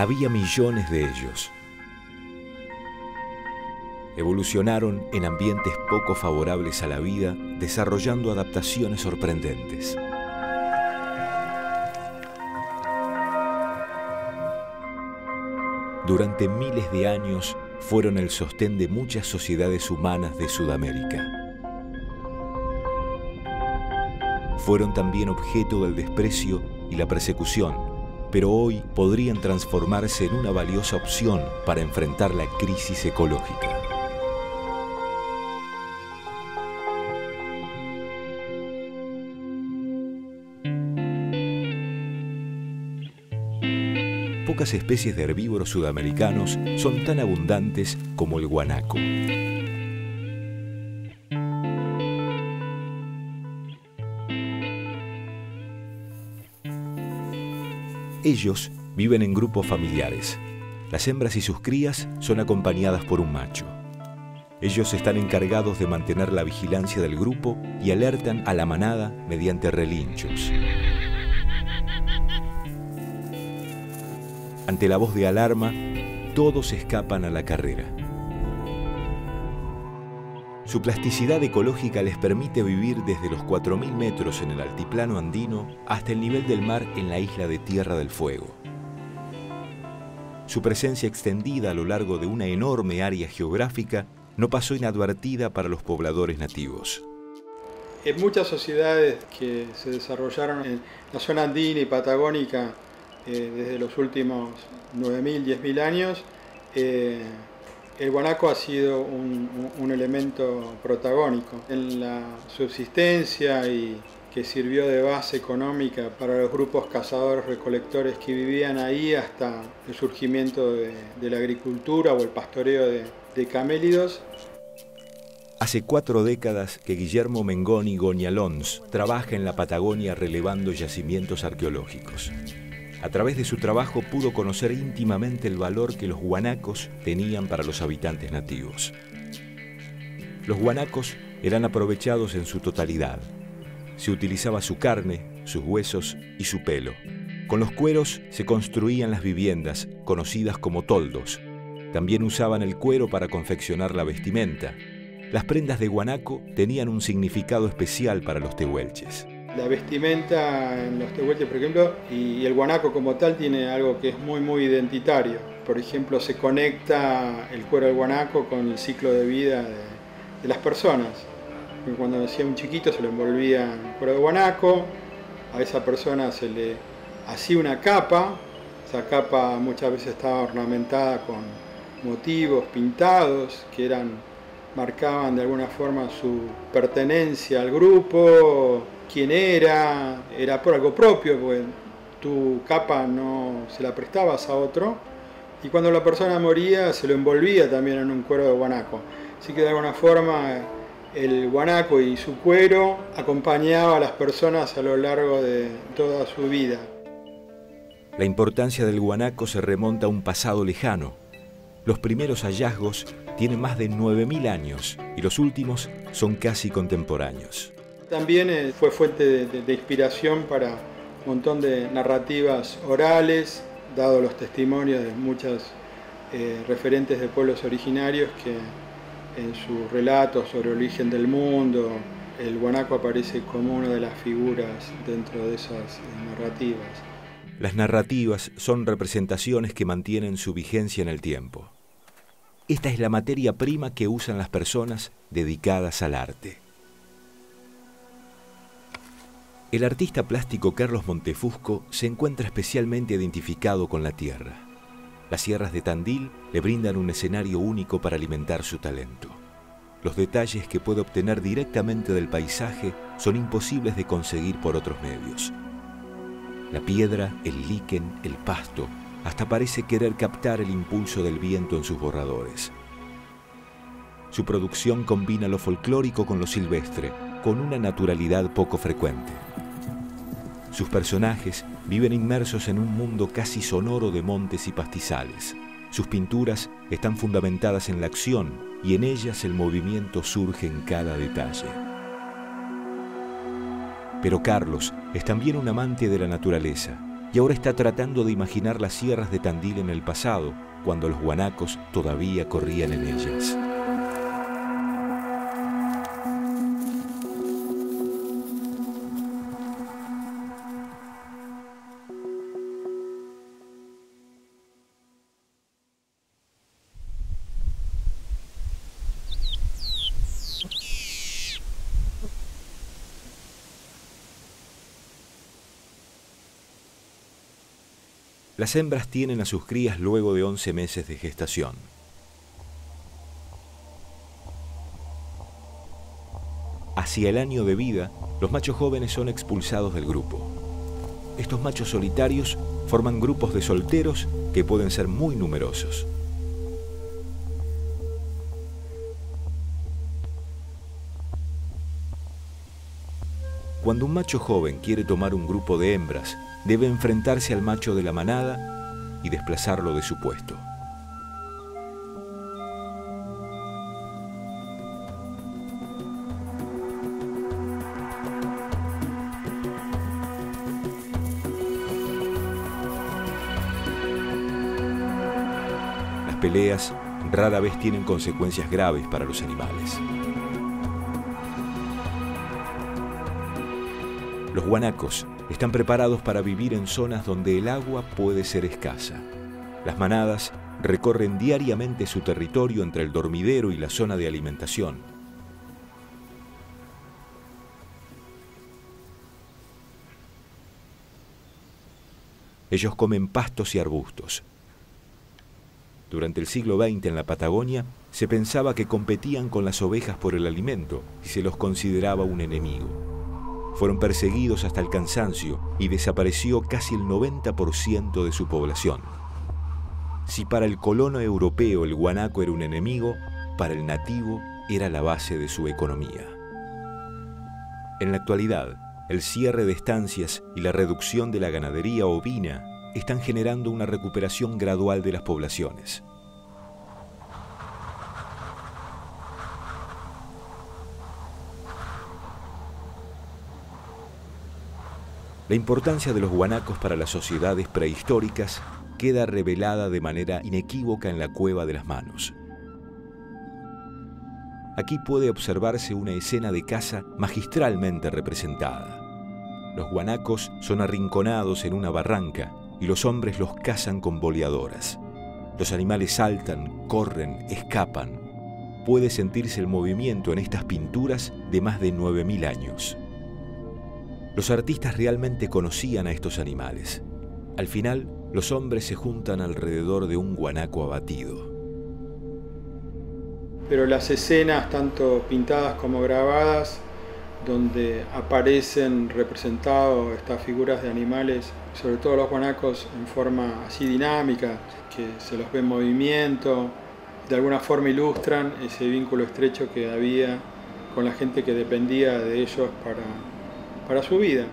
había millones de ellos. Evolucionaron en ambientes poco favorables a la vida, desarrollando adaptaciones sorprendentes. Durante miles de años fueron el sostén de muchas sociedades humanas de Sudamérica. Fueron también objeto del desprecio y la persecución, pero hoy podrían transformarse en una valiosa opción para enfrentar la crisis ecológica. pocas especies de herbívoros sudamericanos son tan abundantes como el guanaco. Ellos viven en grupos familiares. Las hembras y sus crías son acompañadas por un macho. Ellos están encargados de mantener la vigilancia del grupo y alertan a la manada mediante relinchos. Ante la voz de alarma, todos escapan a la carrera. Su plasticidad ecológica les permite vivir desde los 4.000 metros en el altiplano andino hasta el nivel del mar en la isla de Tierra del Fuego. Su presencia extendida a lo largo de una enorme área geográfica no pasó inadvertida para los pobladores nativos. En muchas sociedades que se desarrollaron en la zona andina y patagónica eh, desde los últimos 9.000, 10.000 años, eh, el guanaco ha sido un, elemento protagónico en la subsistencia y que sirvió de base económica para los grupos cazadores-recolectores que vivían ahí hasta el surgimiento de, la agricultura o el pastoreo de, camélidos. Hace cuatro décadas que Guillermo Mengoni Goñalons trabaja en la Patagonia relevando yacimientos arqueológicos. A través de su trabajo pudo conocer íntimamente el valor que los guanacos tenían para los habitantes nativos. Los guanacos eran aprovechados en su totalidad. Se utilizaba su carne, sus huesos y su pelo. Con los cueros se construían las viviendas, conocidas como toldos. También usaban el cuero para confeccionar la vestimenta. Las prendas de guanaco tenían un significado especial para los tehuelches la vestimenta en los tehuelches, por ejemplo, y el guanaco como tal tiene algo que es muy, muy identitario. Por ejemplo, se conecta el cuero del guanaco con el ciclo de vida de, las personas. Cuando decía un chiquito se le envolvía en cuero de guanaco, a esa persona se le hacía una capa, esa capa muchas veces estaba ornamentada con motivos pintados que eran marcaban de alguna forma su pertenencia al grupo, quién era, era por algo propio, porque tu capa no se la prestabas a otro, y cuando la persona moría se lo envolvía también en un cuero de guanaco. Así que de alguna forma el guanaco y su cuero acompañaba a las personas a lo largo de toda su vida. La importancia del guanaco se remonta a un pasado lejano. Los primeros hallazgos tienen más de 9.000 años y los últimos son casi contemporáneos. También eh, fue fuente de, inspiración para un montón de narrativas orales, dado los testimonios de muchas eh, referentes de pueblos originarios que en sus relatos sobre el origen del mundo, el guanaco aparece como una de las figuras dentro de esas eh, narrativas. Las narrativas son representaciones que mantienen su vigencia en el tiempo. Esta es la materia prima que usan las personas dedicadas al arte. El artista plástico Carlos Montefusco se encuentra especialmente identificado con la tierra. Las sierras de Tandil le brindan un escenario único para alimentar su talento. Los detalles que puede obtener directamente del paisaje son imposibles de conseguir por otros medios. La piedra, el líquen, el pasto, hasta parece querer captar el impulso del viento en sus borradores. Su producción combina lo folclórico con lo silvestre, con una naturalidad poco frecuente. Sus personajes viven inmersos en un mundo casi sonoro de montes y pastizales. Sus pinturas están fundamentadas en la acción y en ellas el movimiento surge en cada detalle. Pero Carlos es también un amante de la naturaleza. y ahora está tratando de imaginar las sierras de Tandil en el pasado, cuando los guanacos todavía corrían en ellas. Las hembras tienen a sus crías luego de 11 meses de gestación. Hacia el año de vida, los machos jóvenes son expulsados del grupo. Estos machos solitarios forman grupos de solteros que pueden ser muy numerosos. Cuando un macho joven quiere tomar un grupo de hembras, debe enfrentarse al macho de la manada y desplazarlo de su puesto. Las peleas rara vez tienen consecuencias graves para los animales. Los guanacos están preparados para vivir en zonas donde el agua puede ser escasa. Las manadas recorren diariamente su territorio entre el dormidero y la zona de alimentación. Ellos comen pastos y arbustos. Durante el siglo XX en la Patagonia se pensaba que competían con las ovejas por el alimento y se los consideraba un enemigo. Fueron perseguidos hasta el cansancio y desapareció casi el 90% de su población. Si para el colono europeo el guanaco era un enemigo, para el nativo era la base de su economía. En la actualidad, el cierre de estancias y la reducción de la ganadería ovina están generando una recuperación gradual de las poblaciones. La importancia de los guanacos para las sociedades prehistóricas queda revelada de manera inequívoca en la cueva de las manos. Aquí puede observarse una escena de caza magistralmente representada. Los guanacos son arrinconados en una barranca y los hombres los cazan con boleadoras. Los animales saltan, corren, escapan. Puede sentirse el movimiento en estas pinturas de más de 9.000 años. Los artistas realmente conocían a estos animales. Al final, los hombres se juntan alrededor de un guanaco abatido. Pero las escenas, tanto pintadas como grabadas, donde aparecen representados estas figuras de animales, sobre todo los guanacos en forma así dinámica, que se los ve en movimiento, de alguna forma ilustran ese vínculo estrecho que había con la gente que dependía de ellos para para su vida.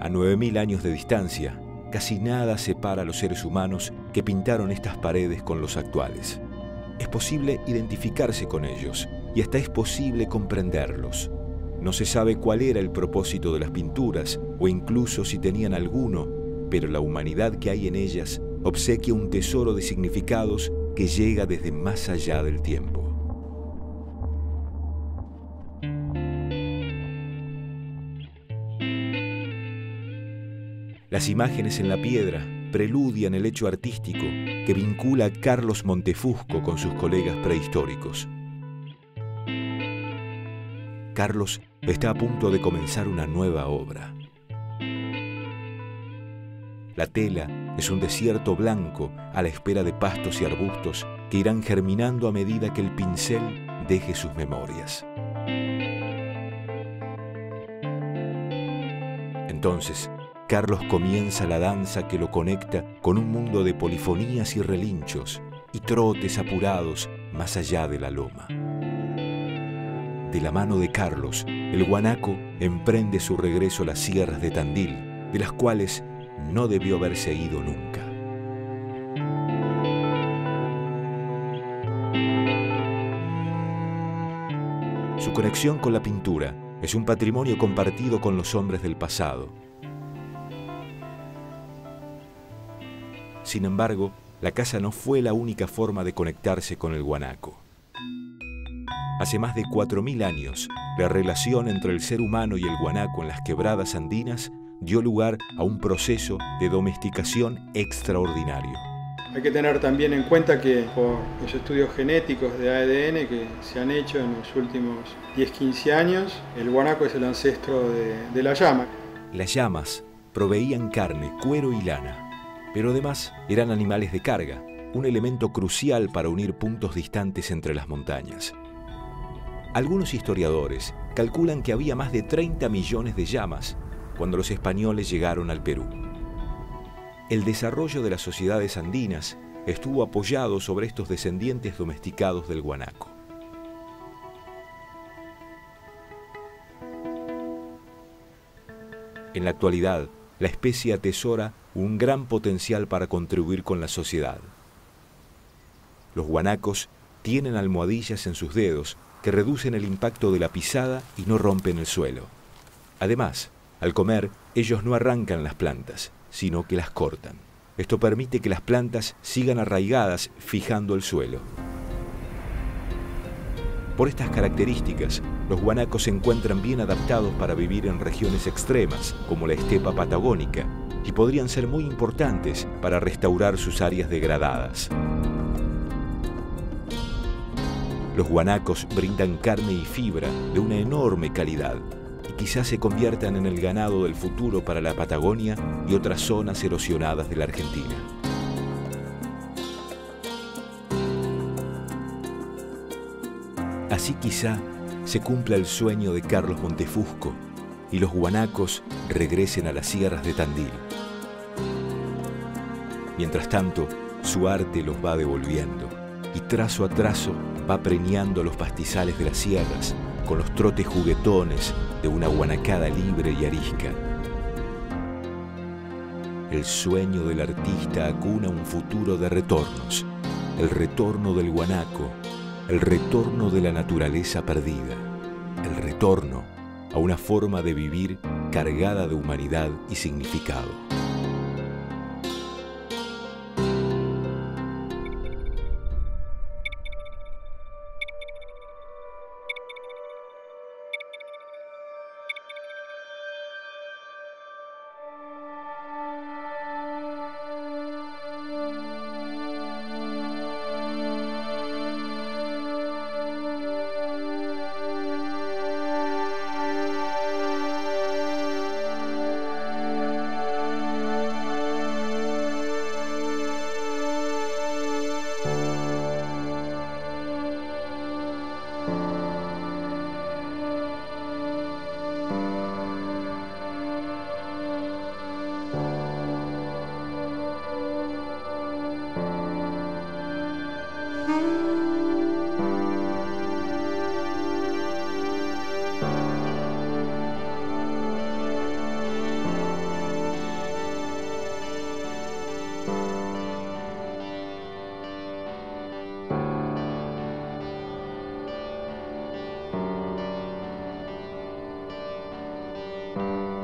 A 9.000 años de distancia, casi nada separa a los seres humanos que pintaron estas paredes con los actuales. Es posible identificarse con ellos y hasta es posible comprenderlos. No se sabe cuál era el propósito de las pinturas o incluso si tenían alguno, pero la humanidad que hay en ellas obsequia un tesoro de significados que llega desde más allá del tiempo. Las imágenes en la piedra preludian el hecho artístico que vincula a Carlos Montefusco con sus colegas prehistóricos. Carlos está a punto de comenzar una nueva obra. La tela es un desierto blanco a la espera de pastos y arbustos que irán germinando a medida que el pincel deje sus memorias. Entonces, Carlos comienza la danza que lo conecta con un mundo de polifonías y relinchos y trotes apurados más allá de la loma. De la mano de Carlos, el guanaco emprende su regreso a las sierras de Tandil, de las cuales no debió haberse ido nunca. Su conexión con la pintura es un patrimonio compartido con los hombres del pasado Sin embargo, la caza no fue la única forma de conectarse con el guanaco. Hace más de 4.000 años, la relación entre el ser humano y el guanaco en las quebradas andinas dio lugar a un proceso de domesticación extraordinario. Hay que tener también en cuenta que por los estudios genéticos de ADN que se han hecho en los últimos 10-15 años, el guanaco es el ancestro de, de la llama. Las llamas proveían carne, cuero y lana, pero además eran animales de carga, un elemento crucial para unir puntos distantes entre las montañas. Algunos historiadores calculan que había más de 30 millones de llamas cuando los españoles llegaron al Perú. El desarrollo de las sociedades andinas estuvo apoyado sobre estos descendientes domesticados del guanaco. En la actualidad, la especie atesora un gran potencial para contribuir con la sociedad. Los guanacos tienen almohadillas en sus dedos que reducen el impacto de la pisada y no rompen el suelo. Además, al comer, ellos no arrancan las plantas, sino que las cortan. Esto permite que las plantas sigan arraigadas fijando el suelo. Por estas características, los guanacos se encuentran bien adaptados para vivir en regiones extremas, como la estepa patagónica, y podrían ser muy importantes para restaurar sus áreas degradadas. Los guanacos brindan carne y fibra de una enorme calidad y quizás se conviertan en el ganado del futuro para la Patagonia y otras zonas erosionadas de la Argentina. Así quizá se cumpla el sueño de Carlos Montefusco y los guanacos regresen a las sierras de Tandil. Mientras tanto, su arte los va devolviendo y trazo a trazo va preñando los pastizales de las sierras con los trotes juguetones de una guanacada libre y arisca. El sueño del artista acuna un futuro de retornos, el retorno del guanaco, el retorno de la naturaleza perdida, el retorno a una forma de vivir cargada de humanidad y significado. Bye.